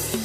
you